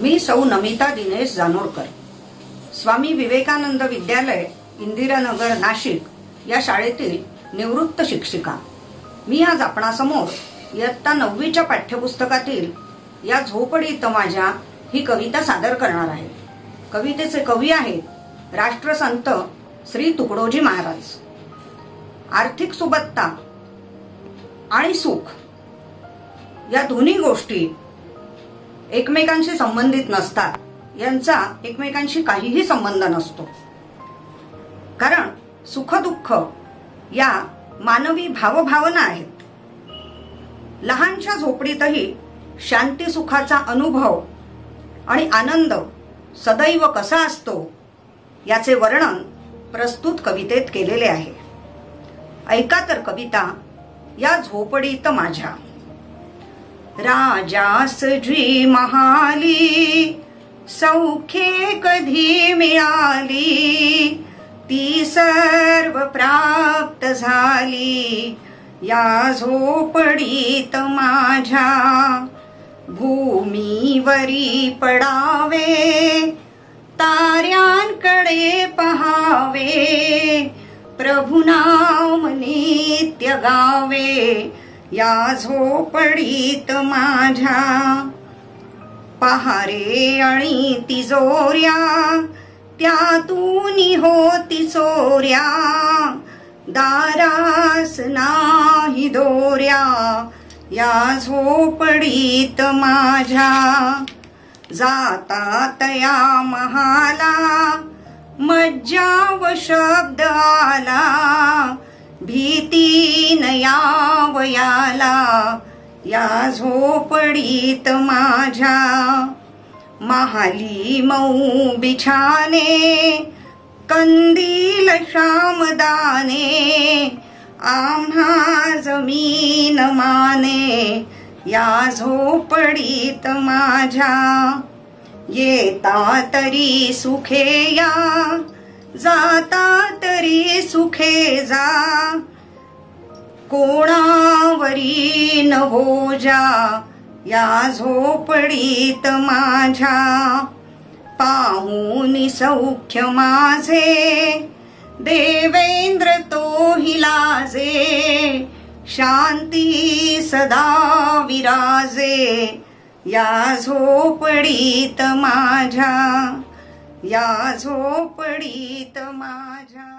मी सौ नमिता दिनेश जानोरकर. स्वामी विवेकानंद विद्यालय इंदिरानगर नाशिक या शाळेतील निवृत्त शिक्षिका. मी आज आपणासमोर इयत्ता नववीच्या पाठ्यपुस्तकातील या झोपडीत माझ्या ही कविता सादर करणार आहे. कवितेचे कवी आहेत राष्ट्रसंत श्री तुकडोजी महाराज. आर्थिक सुबत्ता आणि सुख या दोन्ही गोष्टी एकमेकांशी संबंधित नसतात. यांचा एकमेकांशी काहीही संबंध नसतो. कारण सुख दुःख या मानवी भावभावना आहेत. लहानशा झोपडीतही शांती सुखाचा अनुभव आणि आनंद सदैव कसा असतो याचे वर्णन प्रस्तुत कवितेत केलेले आहे. ऐका तर कविता या झोपडीत माझ्या. राजास जी महाली सौख्ये कधी मिळाली? ती सर्व प्राप्त झाली या झोपडीत माझ्या भूमीवरी पडावे ताऱ्यांकडे पहावे प्रभुनाम नित्य गावे या झोपडीत माझ्या पहारे आणि तिजोऱ्या त्यातून होती चोऱ्या दारास नाही दोऱ्या. या झोपडीत माझ्या जाता तया महाला मज्जा व शब्द या यावयाला या झोपडीत माझ्या महाली मऊ बिछाने कंदील श्यामदाने आम्हा जमीन माने या झोपडीत माझ्या येता तरी सुखे या जाता तरी सुखे जा कोणावरी नभोजा या झोपडीत माझ्या. पाहून सौख्य माझे देवेंद्र तो हिलाजे शांती सदा विराजे या झोपडीत माझ्या. या झोपडीत माझ्या.